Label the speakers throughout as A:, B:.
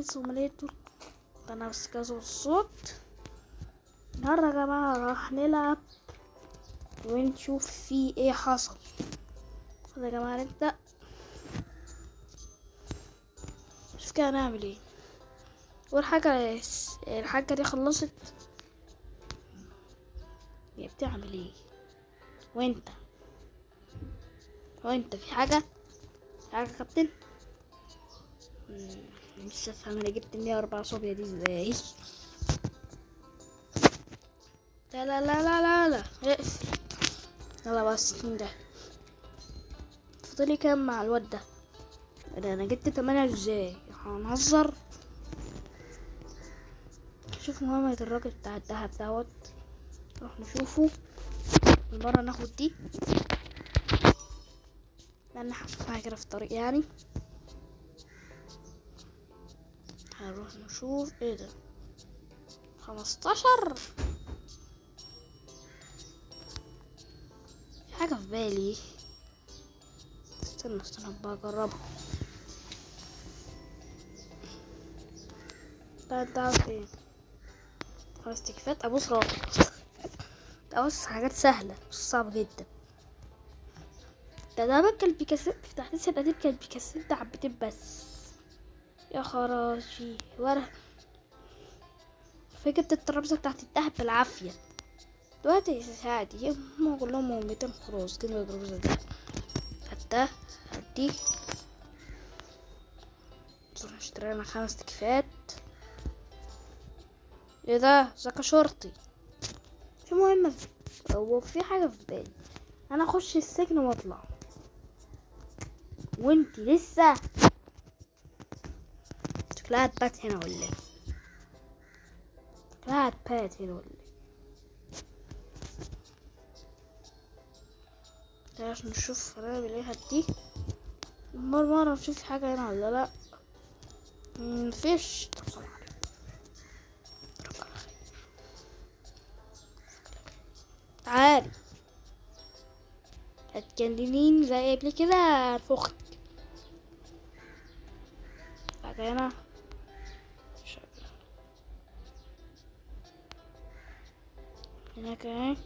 A: زملاته ده أنا كذا الصوت النهارده يا جماعة راح نلعب ونشوف في إيه حصل. يا جماعة نبدأ. شوف كده هنعمل إيه. أول حاجة الحاجة دي خلصت. هي بتعمل إيه؟ وأنت؟ وأنت في حاجة؟ في حاجة يا كابتن؟ مش أفهم أنا جبت 104 صوبيا دي إزاي. لا لا لا لا لا اقفل يلا بس مين ده. فاضلي كام مع الواد ده؟ ده أنا جبت تمانية إزاي؟ هنهزر؟ شوف مهمة الراجل بتاع الدهب دوت. نروح نشوفه. المرة ناخد دي. لأن هشوفها كده في الطريق يعني. هنروح نشوف إيه ده؟ خمستاشر؟ في حاجة في بالي. استنى استنى بقى أجربها. لا انت عارف إيه خمس تكفات ابوس ده بص حاجات سهلة مش صعبة جدا. ده ده بقى البيكاسيت في تحديث القديم كان البيكاسيت ده حبتين بس. يا خراشي ورا فجبت الترابيزة بتاعت الدهب بالعافية. دلوقتي عادي هما كلهم ميتين خلاص كده الترابيزة دي. خدتها هدي نروح نشتري لنا خمس تكفات إيه ده؟ زكا شرطي في مهمة. هو في حاجة في بالي. أنا أخش السجن وأطلع. وانت لسه؟ شكلها هتبات هنا ولا شكلها هتبات هنا ولا تعالى نشوف هنعمل إيه دي؟ مرة مرة نشوف حاجة هنا ولا لأ؟ مفيش. طب. تعالي هتجننين زي قبل كده فخت بعد هنا. هناك اهي.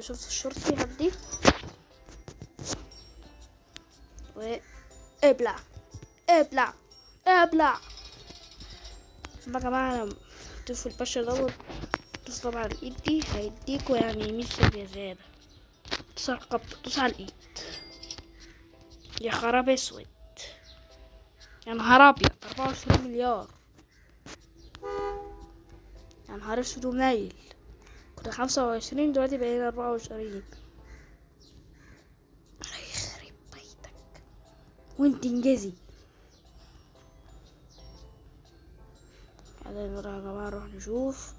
A: شفت الشرطي هدي وابلع ابلع ابلع بقى يا جماعة أنا تشوفوا الباشا دوت. دوس طبعا على الإيد دي هيديكوا يعني مية صوبيا زيادة. دوس على على الإيد. يا خراب أسود. يا نهار أبيض أربعة وعشرين مليار. يا نهار أسود ومنيل كنا خمسة وعشرين دلوقتي بقينا أربعة وعشرين. يخرب بيتك. وانت انجزي. بعدين نروح يا جماعة نروح نشوف.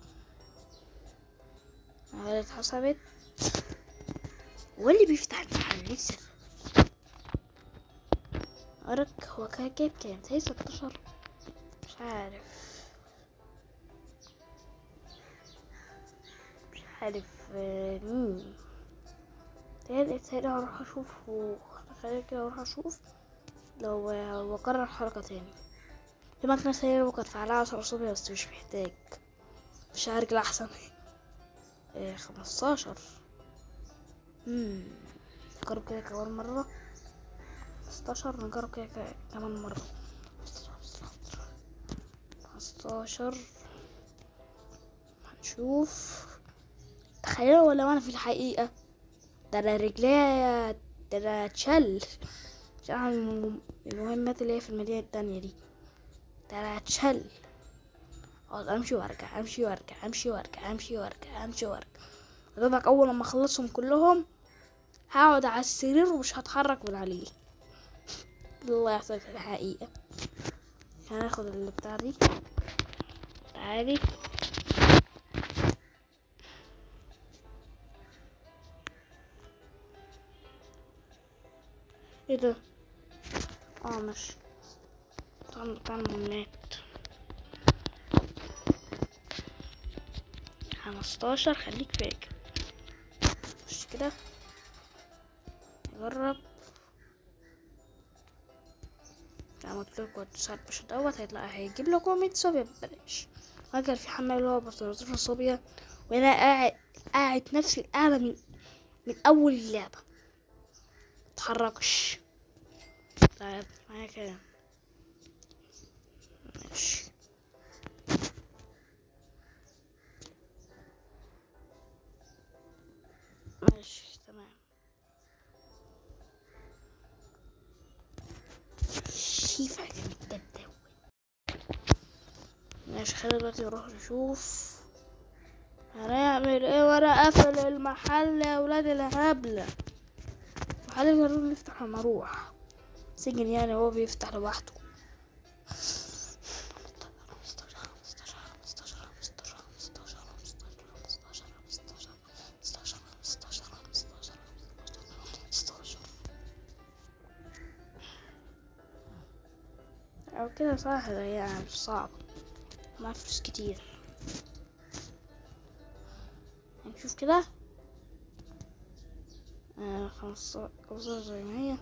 A: هل اتحسبت؟ واللي بيفتح المحل؟ لسه أرك هو كان جايب كام؟ زي ستاشر. مش عارف. عارف آه، مين تاني تاني هروح أشوف و- خليني كده أروح أشوف لو لو اكرر حركة تاني. في مكنة سيارة وكانت فعلها عشرة صوبيا بس مش محتاج. مش هرجع احسن إيه خمستاشر. نجرب كده كمان مرة. خمستاشر نجرب كده كمان مرة. خمستاشر. هنشوف. تخيلوا لو أنا في الحقيقة. ده أنا رجليا ده أنا اتشل. عشان المهمات اللي هي في المدينة التانية دي. ده أنا اتشل. اقعد امشي وارجع امشي وارجع امشي وارجع امشي وارجع امشي وارجع. يا دوبك اول لما اخلصهم كلهم هقعد على السرير ومش هتحرك من عليه. الله يحصل في الحقيقة. هناخد اللي بتاع دي. تعالي. إيه ده آه مش طعم طعم النت خمستاشر خليك فاكر خش كده نجرب زي ما قلت دوت هيطلع هيجيب لكم 100 صوبيا ببلاش وكان في حمام اللي هو ب 13 صوبيا وأنا قاعد قاعد نفس القعدة من من اول اللعبة متحركش طيب معايا كلام ماشي. ماشي تمام. كان الدبداوي ماشي خلينا دلوقتي نروح نشوف. هنعمل إيه وأنا قافل المحل يا ولاد الهبلة محل الجرون نفتح لما أروح. سجن يعني هو بيفتح لوحده. أو كده سهلة يعني مش صعب. مع فلوس كتير. نشوف كده. آه خمسة زي ما هي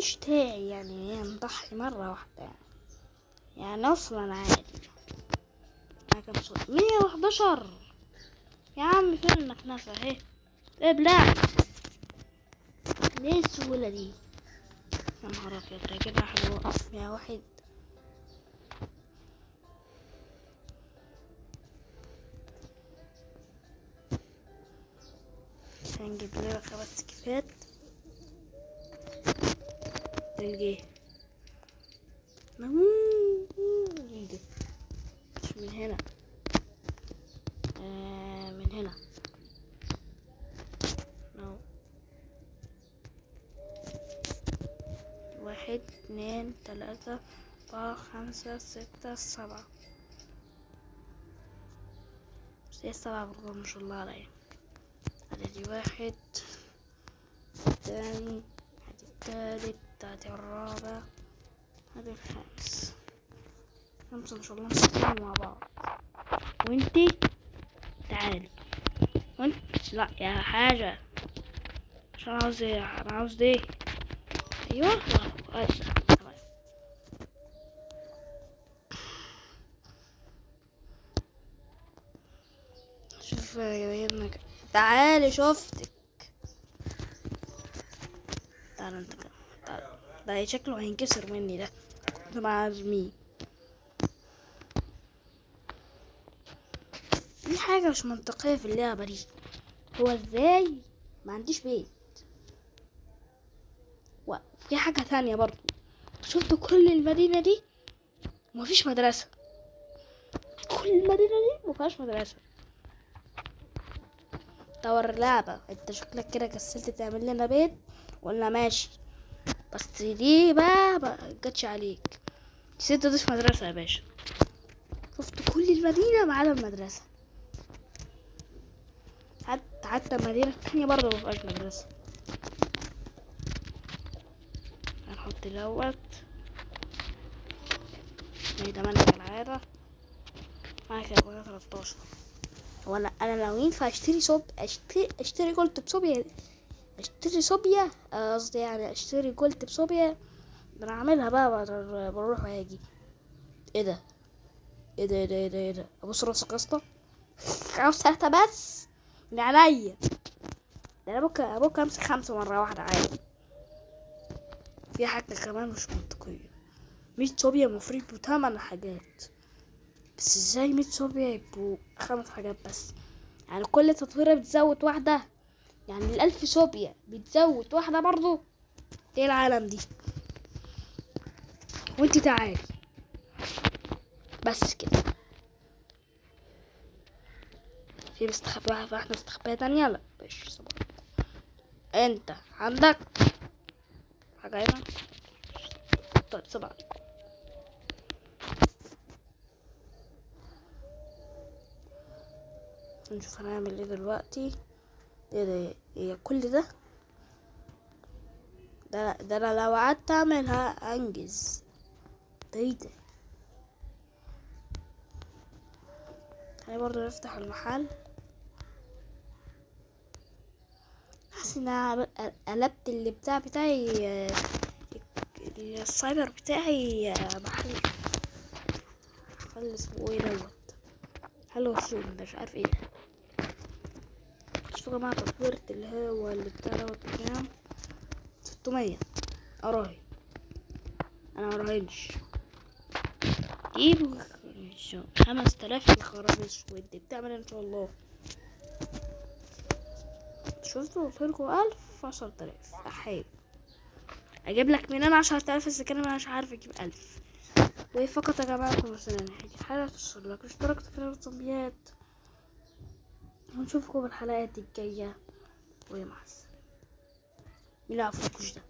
A: مفيش تاعي يعني نضحي مرة واحدة. يعني يعني أصلا عادي. أنا كام صوت مية وحداشر. يا عم فين المكنسة اهي إيه بلا. ليه السهولة دي؟ يا نهار أبيض ده كده حلوة يا واحد هنجيب لنا خمس كيفات نلقيه مش من هنا. آه من هنا. نو واحد أربعة خمسة ستة سبعة. زي السبعة برضه ما شاء الله عليا. ادي واحد. التاني التالت ادي الرابع ادي الخامس. خمسة ما شاء الله مسكين مع بعض. وانتي تعالي. وإنت؟ لا يا حاجة. عشان عاوز إيه أنا عاوز دي أيوه. شوف يا ابنك. تعالي شفتك. تعال أنت تعال ده شكله هينكسر مني ده. كنت معزميه في حاجة مش منطقية في اللعبة دي. هو إزاي؟ ما عنديش بيت. وفي حاجة تانية برضو. شفت كل المدينة دي؟ ومفيش مدرسة. كل المدينة دي مفيهاش مدرسة. طور لعبة انت شكلك كده كسلت تعمل لنا بيت؟ ولا ماشي. بس دي بقى ما جاتش عليك. نسيت تضيف مدرسة يا باشا. شفت كل المدينة ما عدا المدرسة. حتى حتى المدينة التانية برضه مفيهاش مدرسة. هنحط دوت زي تمانية كالعادة كده بقى تلاتاشر هو أنا أنا لو ينفع أشتري صوب أشتري اشتري جولد بصوبيا اشتري صوبيا قصدي يعني اشتري جولد بصوبيا اعملها بقى بروح واجي. إيه ده؟ إيه ده إيه ده إيه ده إيه ده؟ ابص راسك يا اسطى. عاوز تلاتة بس؟ من عليا ده أنا ممكن ممكن امسك خمسة مرة واحدة عادي. في حاجة كمان مش منطقية. مية صوبيا المفروض يبقوا تمن حاجات. بس إزاي مية صوبيا يبقوا خمس حاجات بس؟ يعني كل تطويرة بتزود واحدة؟ يعني الألف صوبيا بتزود واحدة برضو. إيه العالم دي. وانت تعالي. بس كده. في مستخبى واحدة مستخبية تانية؟ لا. مش صبر انت عندك حاجة؟ هنا طيب سبعة نشوف هنعمل إيه دلوقتي. إيه ده؟ إيه كل ده؟ ده أنا لو قعدت أعملها أنجز. ده إيه ده؟ خلينا برضه نفتح المحل. حاسس إن أنا قلبت اللي بتاع بتاعي آه، السايبر بتاعي آه، محل. محل اسمه إيه دوت؟ حلو ده مش عارف إيه. يا جماعة تطويرت اللي هو اللي بتاع دوت بكام ستمية. أراهن. أنا مراهنش جيب خمس تلاف الخراب اسود بتعمل إن شاء الله؟ شفتوا قلتلكوا ألف عشرة تلاف أحيي. أجيب لك منين عشرة تلاف إذا كان أنا مش عارف أجيب ألف. وفقط يا جماعة لكم مثلا حاجة حاجة توصل لك. اشتركت في قناة ونشوفكم الحلقات الجاية. ومع مين اللي عفوكش ده